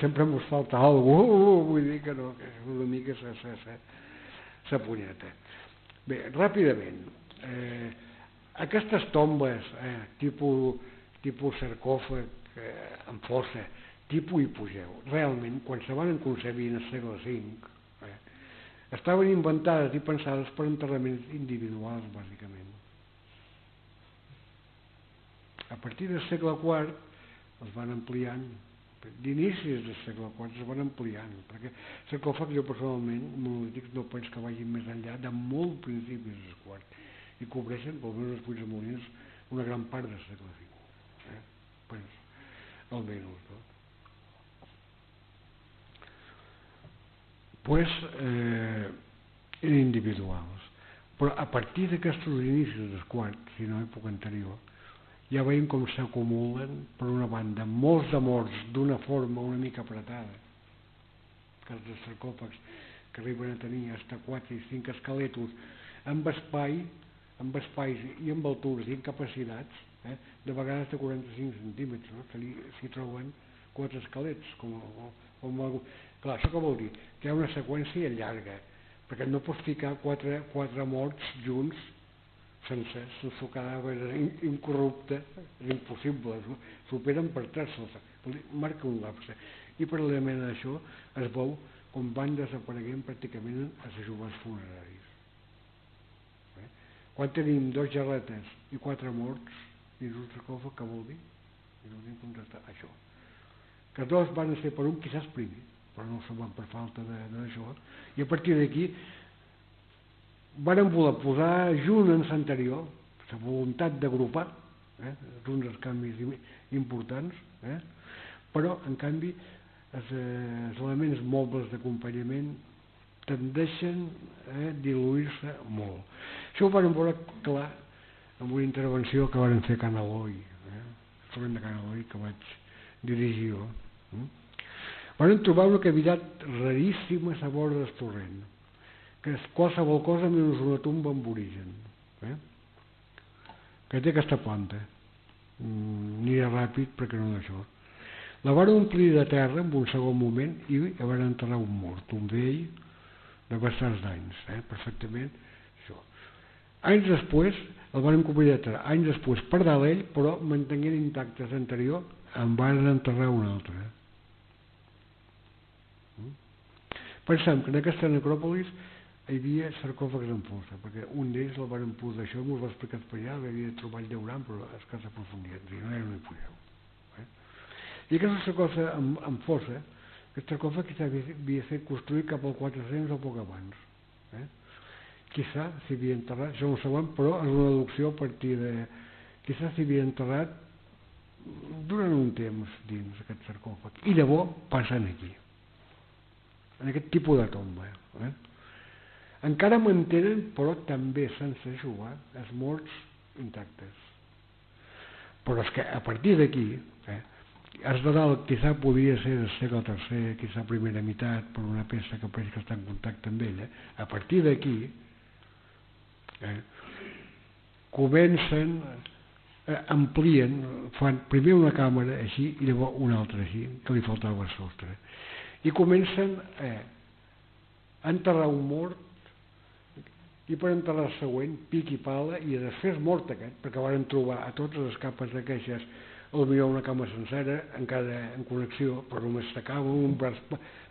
sempre mos falta alguna cosa, vull dir que no, que és una mica sa, sa, sa, sa punyeta. Bé, ràpidament, eh, aquestes tombes, eh, tipus, tipus sarcòfag eh, amb fossa, tipus hipogeu, realment, quan se van concebir en el segle V, eh, estaven inventades i pensades per enterraments individuals, bàsicament. A partir del segle IV es van ampliant, d'inicis del segle IV es van ampliant, perquè sarcòfag jo personalment, monolítics, no penso que vagin més enllà de molt principis del quart i cobreixen, pel menos els Puig Molins, una gran part del segle V. Eh? Penso, almenys, no? pues, eh, individuals. Però a partir d'aquests inicis del quart, si no època anterior, ja veiem com s'acumulen, per una banda, molts de morts d'una forma una mica apretada, que els sarcòfags que arriben a tenir fins 4 i 5 esqueletos amb espai, amb espais i amb altures i capacitats, eh? de vegades de 45 centímetres, no? que s'hi troben quatre esquelets, com, com algú. Clar, això què vol dir? Que hi ha una seqüència llarga, perquè no pots ficar quatre, quatre morts junts sense cadàver incorrupte, és impossible, superen per tres, marca un lapse. I paral·lelament a això es veu com van desapareguent pràcticament a les joves funeraris. Eh? quan tenim dos gerretes i quatre morts dins un sarcòfag, què vol dir? I no tinc contestar això. Que dos van ser per un quizás primer, però no se'n van per falta d'això. I a partir d'aquí van voler posar junt en l'anterior, la voluntat d'agrupar, eh, un dels canvis importants, eh, però en canvi els, eh, els elements mobles d'acompanyament tendeixen a diluir-se molt. Això ho vam veure clar amb una intervenció que van fer a Can Eloi, eh? el de Can Eloi que vaig dirigir jo. Eh? Van trobar una cavitat raríssima a la vora del torrent, que és qualsevol cosa menys una tomba amb origen, eh? que té aquesta planta. Mm, anirà ràpid perquè no d'això. La van omplir de terra en un segon moment i van enterrar un mort, un vell de bastants d'anys, eh? perfectament això. Anys després el van encobrir de terra, anys després per dalt ell, però mantenint intactes anterior, en van enterrar un altre. Mm? Pensem que en aquesta necròpolis hi havia sarcòfags en fossa, perquè un d'ells el van posar això, m'ho va explicar allà, havia trobat llauran, però és que s'aprofundia, no era un podeu. Eh? I aquesta sarcòfag en, en fossa, aquest sarcòfag quizà havia estat construït cap al 400 o poc abans. Eh? Quizà s'hi havia enterrat, això no ho sabem, però és una deducció a partir de... Quizà s'hi havia enterrat durant un temps dins aquest sarcòfag. I llavors passen aquí, en aquest tipus de tomba. Eh? Encara mantenen, però també sense jugar, els morts intactes. Però és que a partir d'aquí, eh, Has de dalt quizà podia ser del segle tercer, quizà primera meitat, per una peça que pareix que està en contacte amb ella. A partir d'aquí eh, comencen, eh, amplien, fan primer una càmera així i llavors una altra així, que li faltava el sostre. I comencen eh, a enterrar un mort i per enterrar el següent, pic i pala, i després mort aquest, perquè van trobar a totes les capes de queixes potser una cama sencera encara en connexió, però només s'acaba un braç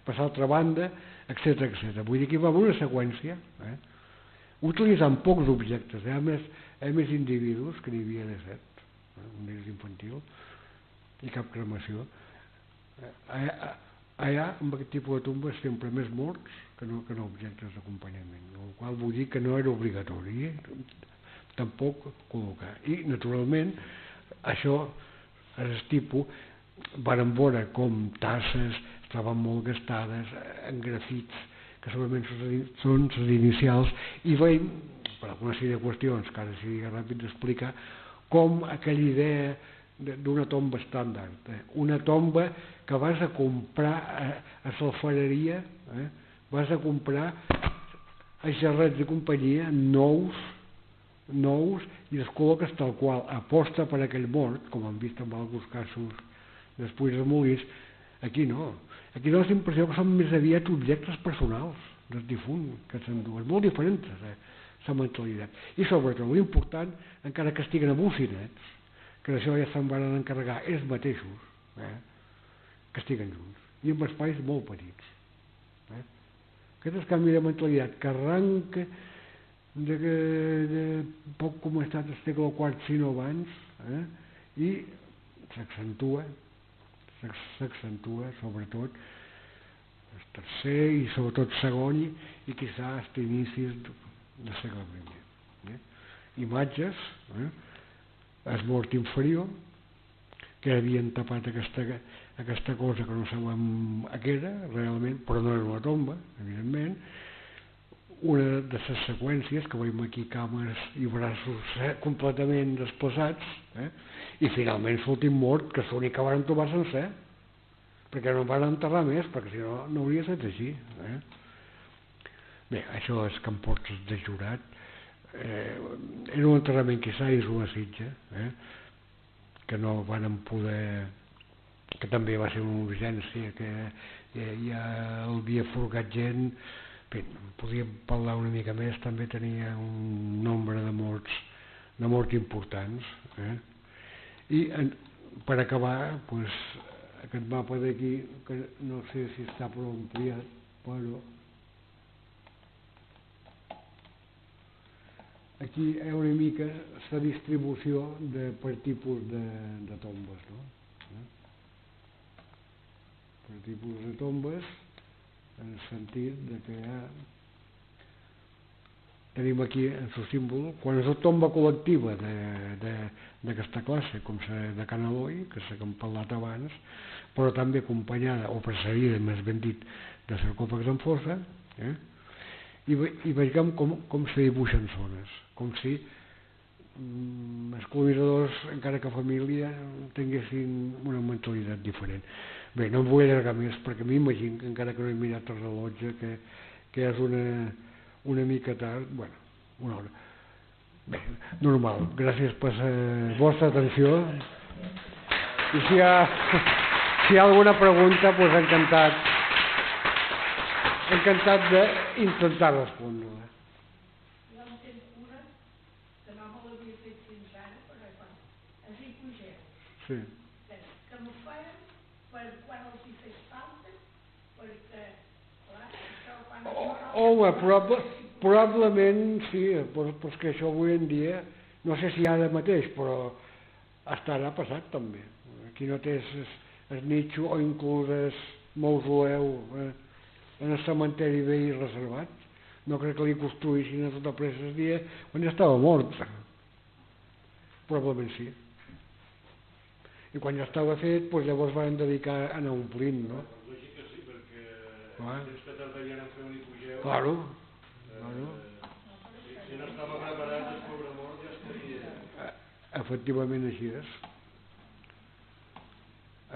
passar a banda, etc etc. Vull dir que hi va haver una seqüència, eh? utilitzant pocs objectes, eh? a, més, a més individus, que n'hi havia de set, eh? un d'ells infantil, i cap cremació. Eh? Allà, allà, amb aquest tipus de tombes, sempre més morts que no, que no objectes d'acompanyament, el qual vull dir que no era obligatori, tampoc col·locar. I, naturalment, això el tipus varen veure com tasses estaven molt gastades en grafits que segurament són les inicials i veiem, per alguna sèrie de qüestions que ara sigui ràpid d'explicar com aquella idea d'una tomba estàndard eh? una tomba que vas a comprar a, a salfareria eh? Vas a comprar a xerrets de companyia nous nous i els col·loques tal qual aposta per aquell mort, com hem vist en alguns casos després de Molís, aquí no. Aquí dona la impressió que són més aviat objectes personals del difunt, que són dues, molt diferents, eh, la mentalitat. I sobretot, l'important, encara que estiguen abucinets, que d'això ja se'n van encarregar ells mateixos, eh, que estiguen junts, i en espais molt petits. Eh. Aquest és canvi de mentalitat que arranca de, que, de poc com ha estat el segle IV sinó abans eh? i s'accentua s'accentua sobretot el tercer i sobretot segon i quizà els inicis del segle I eh? imatges eh? es mort inferior que havien tapat aquesta, aquesta cosa que no sabem a què era realment, però no era una tomba evidentment una de les seqüències que veiem aquí cames i braços eh, completament desplaçats eh? i finalment l'últim mort que és l'únic que van trobar sencer perquè no van enterrar més perquè si no no hauria estat així eh? bé, això és que em portes de jurat eh, era un enterrament que s'ha una sitja eh? que no van poder que també va ser una urgència que eh, ja havia forgat gent Bé, podríem parlar una mica més, també tenia un nombre de morts, de morts importants. Eh? I en, per acabar, pues, aquest mapa d'aquí, que no sé si està prou ampliat, però aquí hi ha una mica la distribució de, per tipus de, de tombes, no? Per tipus de tombes, en el sentit de que ha tenim aquí en el símbol, quan és la tomba col·lectiva d'aquesta classe, com la de Can Eloi, que que hem parlat abans, però també acompanyada, o precedida, més ben dit, de sarcòfags en fosa, eh? I, i veiem com, com se dibuixen zones, com si mm, els col·onizadors, encara que família, tinguessin una mentalitat diferent. Bé, no em vull allargar més, perquè m'imagino, encara que no he mirat el rellotge, que, que és una, una mica tard, bueno, una hora. Bé, normal. Gràcies per la vostra atenció. I si hi ha, si hi ha alguna pregunta, doncs encantat. Encantat d'intentar respondre-la. Jo en tinc una que no me l'havia fet fins ara, però quan ens hi pugeu, Sí. que, que m'ho feien per quan els hi fes falta, perquè, clar, això home, proba, probablement sí, però, però és que això avui en dia, no sé si ara mateix, però ha passat també. Aquí no té el, nicho o inclús el mausoleu eh, en el cementeri vell reservat. No crec que li construïssin a tota pressa el dia ja estava mort. Probablement sí. I quan ja estava fet, doncs llavors van dedicar a anar omplint, no? Eh? Claro. claro. Si no estava preparat, el cobra mort ja estaria... Eh, efectivament així és.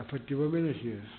Efectivament així és.